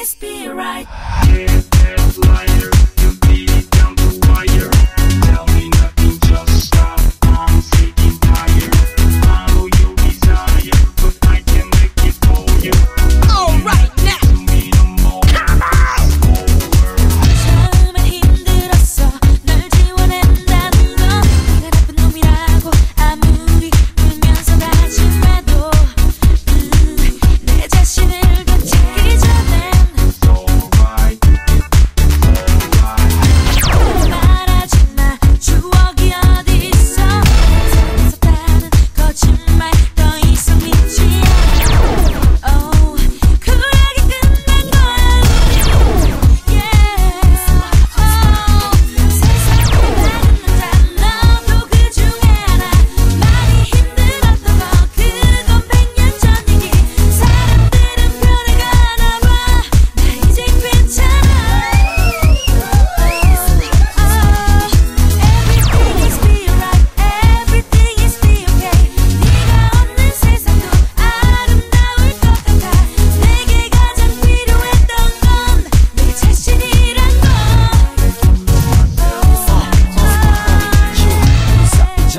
Please be right.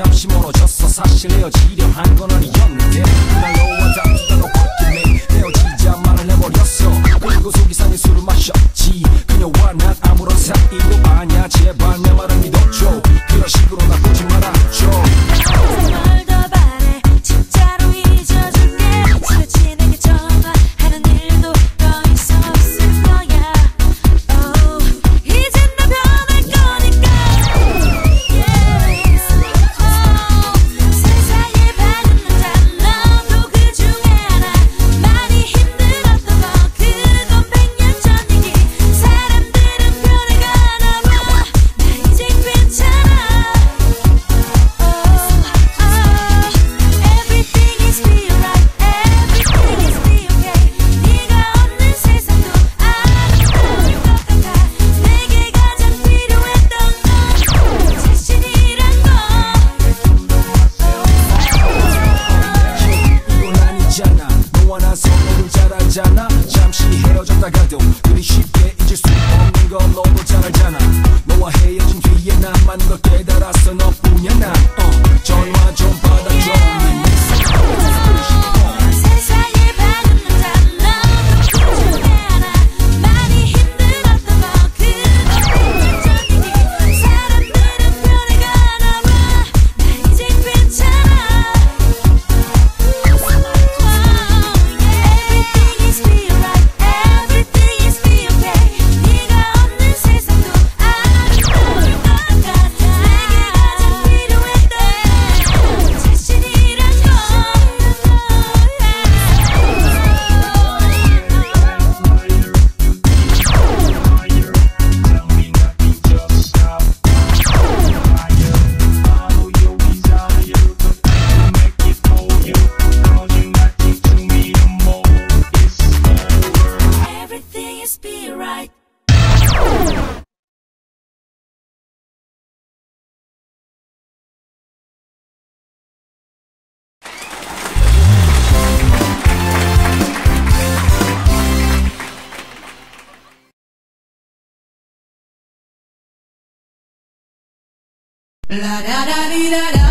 잠시 멀어졌어 사실 헤어지려 한 건 아니었는데 날 너와 다투다가 하다가도 그리 쉽게 잊을 수 없는 걸 너도 잘 알잖아. 너와 헤어진 뒤에 나만 걸 깨달아. be right. La da da dee da da.